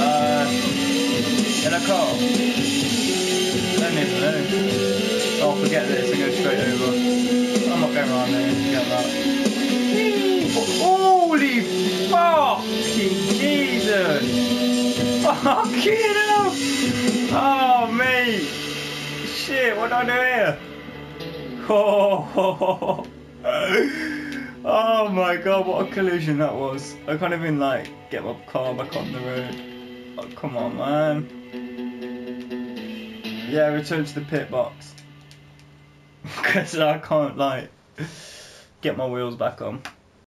Uh, in a car. Don't even know. I'll forget this and go straight over. I'm not going around there. Forget that. Holy fucking Jesus! Fucking hell! Oh, mate! Shit, what do I do here? Oh, oh my god, what a collision that was. I can't even like get my car back on the road. Oh, come on, man. Yeah, return to the pit box. Because I can't like get my wheels back on.